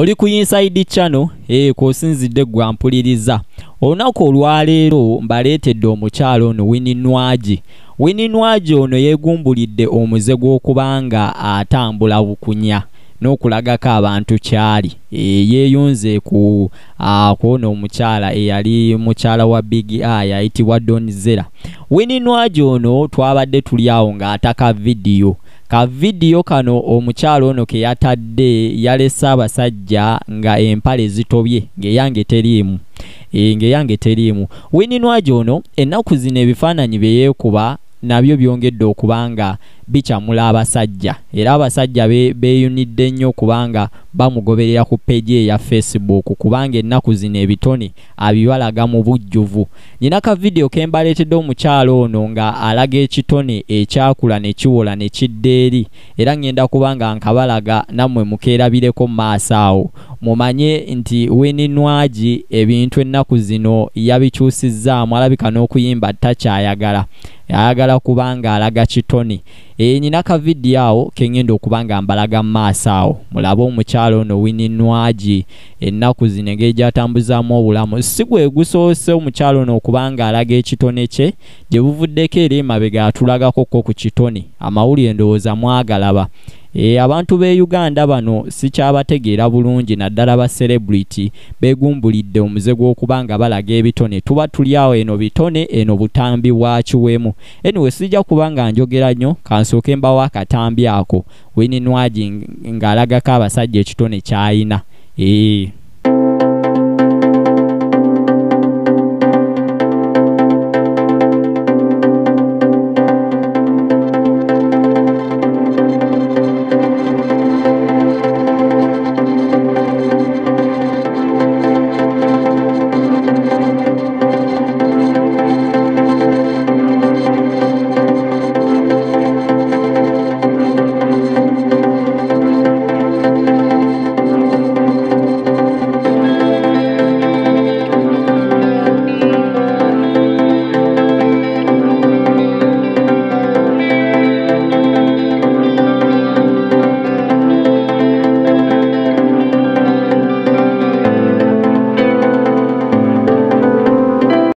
oli ku inside channel ee kwosinzidde gwa mpuliriza. Olunaku olwaleero mbaleetedde omukyalo ono wininwagi wininwagi ono yeegumbulidde omuze gw'okubanga atambula bukunya n'okulagako abantu kyali. E, yeeyunze ku kwono omukyala eyali mukyala wa big eye ayitibwa donzera wininwagi ono twabadde tuli awo ng'ataka vidiyo ka vidiyo kano omukyalo ono ke yatadde yalese abasajja nga empale zitobye ng'eyange teriimu e, ng'eyange teriimu. Wininwagi ono ennaku zino ebifaananyi bye yeekuba nabyo byongedde okuba nga bikyamula abasajja. Era abasajja beeyunidde be nnyo kubanga bamugoberera ku peji eya facebook kubanga ennaku zino ebitone abibalaga mu bujjuvu. Nina ka vidiyo ke mbaleetedde omukyalo ono nga alaga ekitone ekyakula ne kiwola ne kidda eri. Era ŋŋenda kuba nga nkabalaga nammwe mukeerabireko mu maaso awo mumanye nti weninwagi ebintu ennaku zino yabikyusizzaamu alabika n'okuyimba takyayagala ayagala. Kuba nga alaga kitone e, nyina ka vidiyo awo keŋŋenda okuba nga mbalaga mu maaso awo. Mulabe omukyalo ono wininwagi ennaku zino engeri gyatambuzaamu obulamu. Si gwe gusoose omukyalo ono okuba nga alaga ekitone kye gye buvuddeko eri emabega atulagako ko ku kitone amawulire ndowooza mwagalaba E, abantu b'e uganda bano sikyabategeera bulungi naddala ba celebrity beegumbulidde omuze gw'okuba nga balaga ebitone. Tuba tuli awo eno bitone eno butambi bwakiwemu anyway sijja kuba nga njogera nnyo kansooke mbawo akatambi ako. Wininwagi ng'alagako abasajja ekitone kyayina. Ee